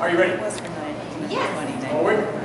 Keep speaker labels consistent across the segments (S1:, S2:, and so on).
S1: Are you ready?
S2: It was for nine,
S3: Yes.
S2: twenty, nine.
S1: Forward.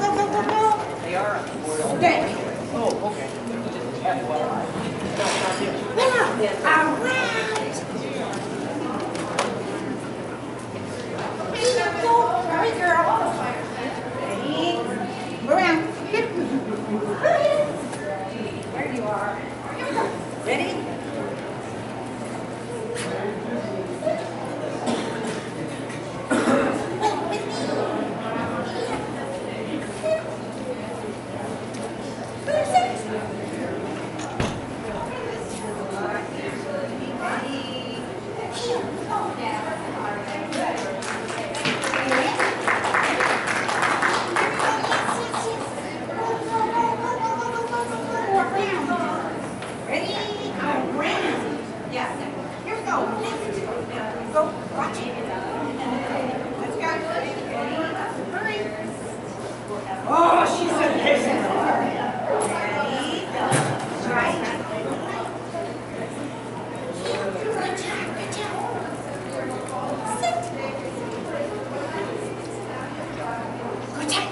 S3: Go, go, go, go.
S1: They are on the board.
S3: Okay.
S1: Oh, okay. Just have the ball.
S3: Now, all right. Here you go. Hurry, girl. Ready? Go around. There you are. Here we go. Ready? Ready? Around. Yes. Here we go. Left. Go. Watch it. Let's go. Ready? Hurry. Oh, she's so patient. Ready? Right. Good job. Good job. Sit. Here,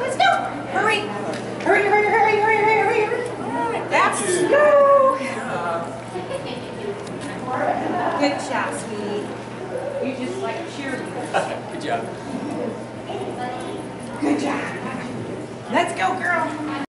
S3: let's go. Hurry. Hurry, hurry, hurry, hurry, hurry, hurry. Let's go. Good job, sweetie. You just like cheerleaders. Good job. Let's go, girl.